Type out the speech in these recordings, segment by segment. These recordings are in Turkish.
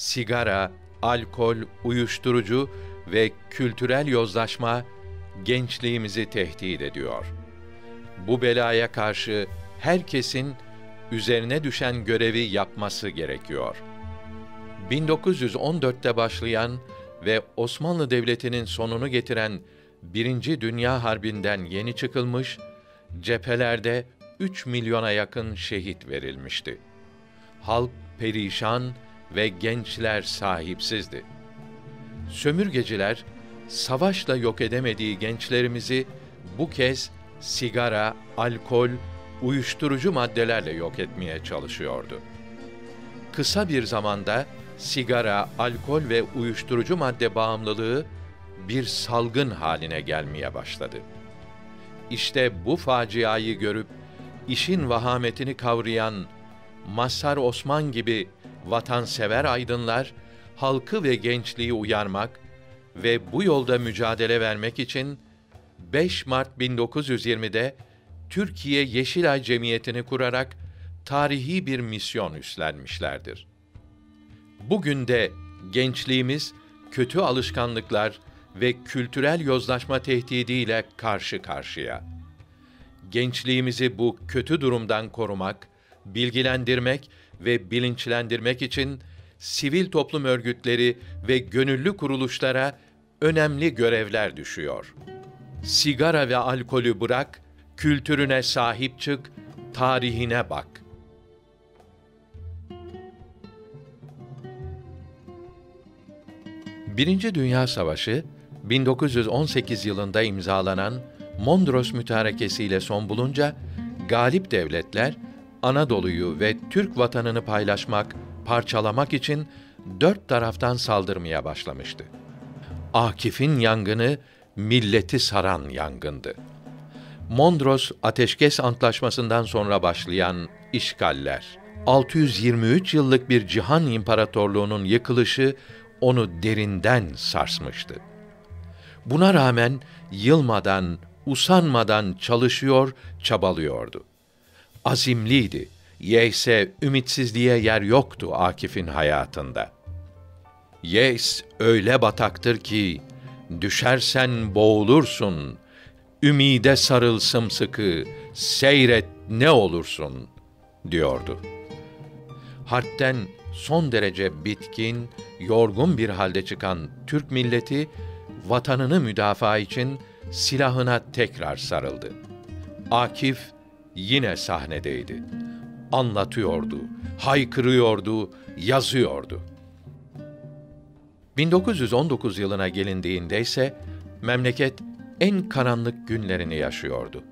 sigara, alkol, uyuşturucu ve kültürel yozlaşma gençliğimizi tehdit ediyor. Bu belaya karşı herkesin üzerine düşen görevi yapması gerekiyor. 1914'te başlayan ve Osmanlı Devleti'nin sonunu getiren Birinci Dünya Harbi'nden yeni çıkılmış, cephelerde 3 milyona yakın şehit verilmişti. Halk perişan ve gençler sahipsizdi. Sömürgeciler savaşla yok edemediği gençlerimizi bu kez sigara, alkol, uyuşturucu maddelerle yok etmeye çalışıyordu. Kısa bir zamanda sigara, alkol ve uyuşturucu madde bağımlılığı bir salgın haline gelmeye başladı. İşte bu faciayı görüp işin vahametini kavrayan Mazhar Osman gibi vatansever aydınlar halkı ve gençliği uyarmak ve bu yolda mücadele vermek için 5 Mart 1920'de Türkiye Yeşilay Cemiyeti'ni kurarak tarihi bir misyon üstlenmişlerdir. Bugün de gençliğimiz kötü alışkanlıklar ve kültürel yozlaşma tehdidiyle karşı karşıya. Gençliğimizi bu kötü durumdan korumak, bilgilendirmek ve bilinçlendirmek için sivil toplum örgütleri ve gönüllü kuruluşlara önemli görevler düşüyor. Sigara ve alkolü bırak, kültürüne sahip çık, tarihine bak. Birinci Dünya Savaşı 1918 yılında imzalanan Mondros Mütarekesi ile son bulunca galip devletler Anadolu'yu ve Türk vatanını paylaşmak, parçalamak için dört taraftan saldırmaya başlamıştı. Akif'in yangını milleti saran yangındı. Mondros Ateşkes Antlaşması'ndan sonra başlayan işgaller, 623 yıllık bir cihan imparatorluğunun yıkılışı onu derinden sarsmıştı. Buna rağmen yılmadan, usanmadan çalışıyor, çabalıyordu. Azimliydi. Yeyse ümitsizliğe yer yoktu Akif'in hayatında. Yeys öyle bataktır ki düşersen boğulursun. Ümide sarıl sımsıkı, seyret ne olursun diyordu. Harpten son derece bitkin, yorgun bir halde çıkan Türk milleti vatanını müdafaa için silahına tekrar sarıldı. Akif yine sahnedeydi. Anlatıyordu, haykırıyordu, yazıyordu. 1919 yılına gelindiğinde ise memleket en karanlık günlerini yaşıyordu.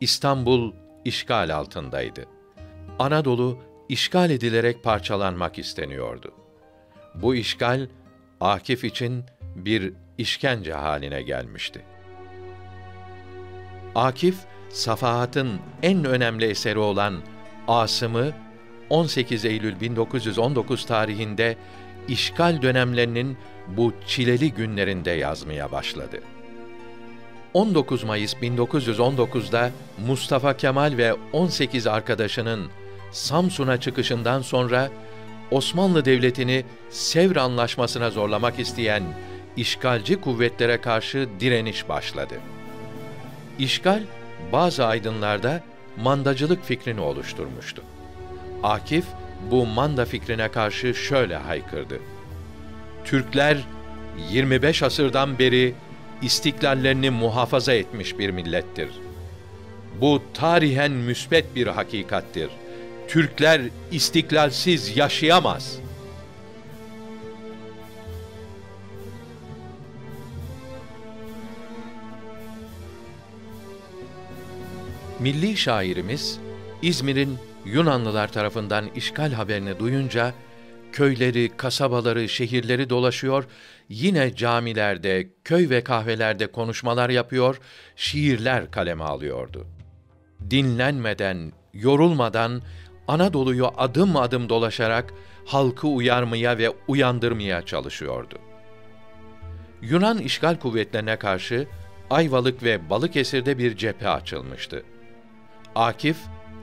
İstanbul işgal altındaydı. Anadolu işgal edilerek parçalanmak isteniyordu. Bu işgal Akif için bir işkence haline gelmişti. Akif, Safahat'ın en önemli eseri olan Asım'ı 18 Eylül 1919 tarihinde işgal dönemlerinin bu çileli günlerinde yazmaya başladı. 19 Mayıs 1919'da Mustafa Kemal ve 18 arkadaşının Samsun'a çıkışından sonra Osmanlı Devleti'ni Sevr Anlaşması'na zorlamak isteyen işgalci kuvvetlere karşı direniş başladı. İşgal bazı aydınlarda mandacılık fikrini oluşturmuştu. Akif bu manda fikrine karşı şöyle haykırdı. Türkler 25 asırdan beri istiklallerini muhafaza etmiş bir millettir. Bu tarihen müsbet bir hakikattir. Türkler istiklalsiz yaşayamaz.'' Milli şairimiz İzmir'in Yunanlılar tarafından işgal haberini duyunca köyleri, kasabaları, şehirleri dolaşıyor, yine camilerde, köy ve kahvelerde konuşmalar yapıyor, şiirler kaleme alıyordu. Dinlenmeden, yorulmadan Anadolu'yu adım adım dolaşarak halkı uyarmaya ve uyandırmaya çalışıyordu. Yunan işgal kuvvetlerine karşı Ayvalık ve Balıkesir'de bir cephe açılmıştı. Akif,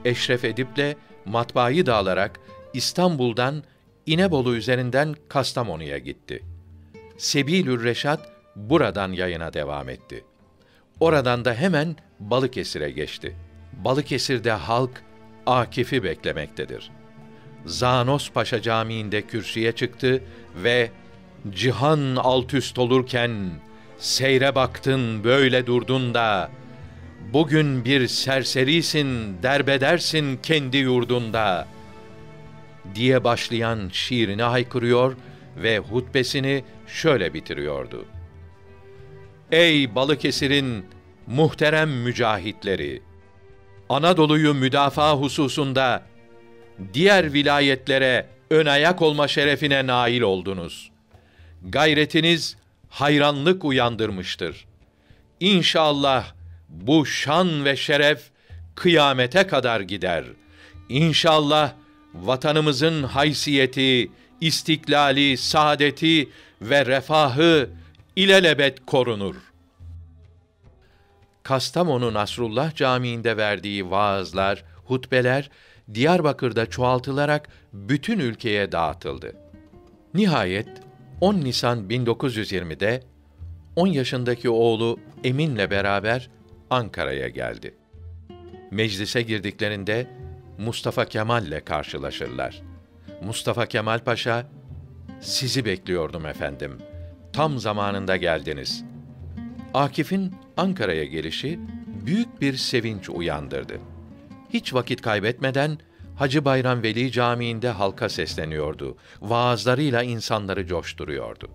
Eşref Edip'le matbaayı dağılarak İstanbul'dan İnebolu üzerinden Kastamonu'ya gitti. Sebilür Reşat buradan yayına devam etti. Oradan da hemen Balıkesir'e geçti. Balıkesir'de halk Akif'i beklemektedir. Zanos Paşa Camii'nde kürsüye çıktı ve cihan alt üst olurken seyre baktın böyle durdun da bugün bir serserisin derbedersin kendi yurdunda diye başlayan şiirini haykırıyor ve hutbesini şöyle bitiriyordu. Ey Balıkesir'in muhterem mücahitleri! Anadolu'yu müdafaa hususunda diğer vilayetlere ön ayak olma şerefine nail oldunuz. Gayretiniz hayranlık uyandırmıştır. İnşallah bu şan ve şeref kıyamete kadar gider. İnşallah vatanımızın haysiyeti, istiklali, saadeti ve refahı ilelebet korunur. Kastamonu Nasrullah Camii'nde verdiği vaazlar, hutbeler Diyarbakır'da çoğaltılarak bütün ülkeye dağıtıldı. Nihayet 10 Nisan 1920'de 10 yaşındaki oğlu Emin'le beraber Ankara'ya geldi. Meclise girdiklerinde Mustafa Kemal'le karşılaşırlar. Mustafa Kemal Paşa, sizi bekliyordum efendim. Tam zamanında geldiniz. Akif'in Ankara'ya gelişi büyük bir sevinç uyandırdı. Hiç vakit kaybetmeden Hacı Bayram Veli Camii'nde halka sesleniyordu. Vaazlarıyla insanları coşturuyordu.